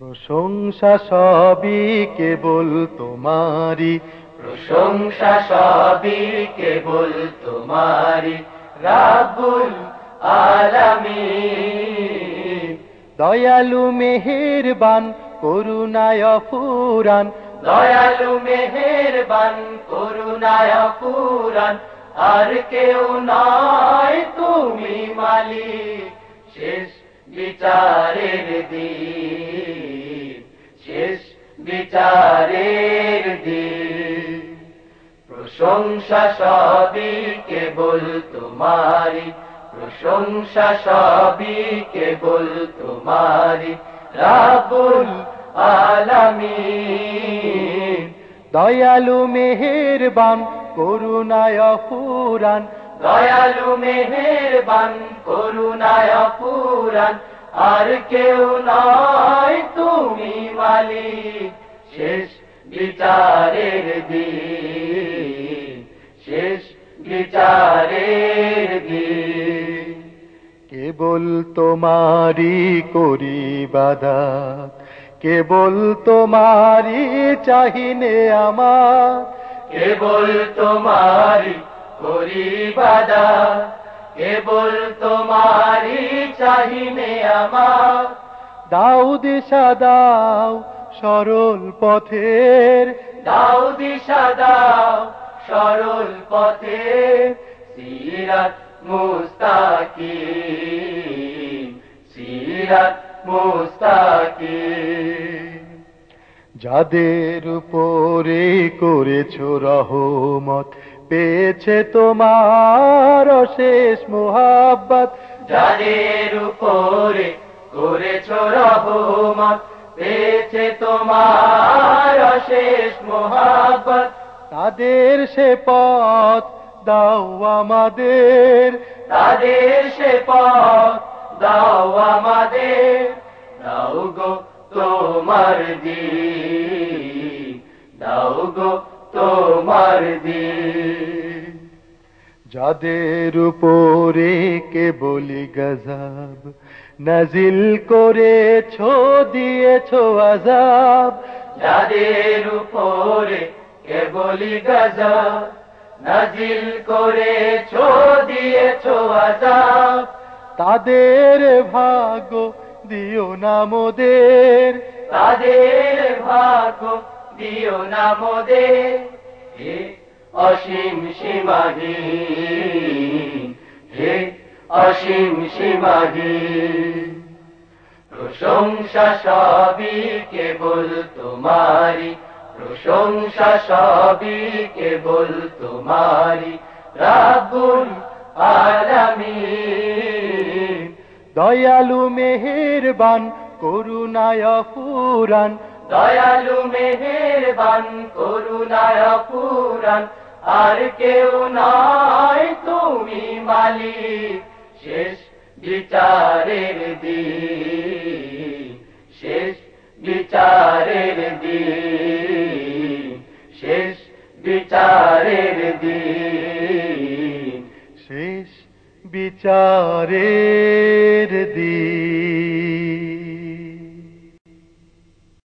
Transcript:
প্রশংসা সবই কেবল তোমারি প্রশংসা সবই কেবল তোমারি রাবুল আলামিন। দয়ালু মেহেরবান করুণায় ফুরান দয়ালু মেহেরবান করুণায় পুরান আর কেউ নয় তুমি মালিক। শেষ বিচারের দিন। বিচারের দিন। প্রশংসা সবই কেবল তোমারি প্রশংসা সবই কেবল তোমারি রাবুল আলামিন, দয়ালু মেহের মেহেরবান, করুণায় ফুরান দয়ালু মেহের মেহেরবান, করুণায় পুরান আর কেউ নয় তুমি মালিক। শেষ বিচারের দিন শেষ বিচারের দিন। কেবল তোমারি করি বাদাত কেবল তোমারি চাহিনে আমার। কেবল তোমারি করি বাদা কেবল তোমারি চাহিনে আমার। দাও দিশা দাও সরল পথের। দাও দিশা দাও সরল পথে সিরাত মুস্তাকি সিরাত মুস্তাকি যাদের উপরে করেছ রহমত পেয়েছে তোমার শেষ মোহাব্বত। যাদের উপরে করেছ রহমত পেয়েছে তোমার শেষ মোহাব্বত। তাদের সে পথ দাও আমাদের। তাদের সে পথ দাও আমাদের। দাও গো তোমার দিন দাও গো তোমার দিন। যাদের উপরে কেবলি গজব। নাজিল করেছ, দিয়েছ আজাব যাদের উপরে কেবলি গজা নাজিল করে করেছ, দিয়েছ আজাব তাদের ভাগ্য দিও না মোদের। তাদের ভাগ্য দিও না মোদের। অসীম সীমাহীন। হে অসীম সীমাহীন। প্রশংসা সবই কেবল তোমারি প্রশংসা সবই কেবল তোমারি রাবুল আলামিন। দয়ালু মেহেরবান করুণায় ফুরান দয়ালু মেহেরবান করুণায় পুরান আর কেউ নয় তুমি মালিক। শেষ বিচারের দিন। শেষ বিচারের দিন। শেষ বিচারের দিন। শেষ বিচারের দিন।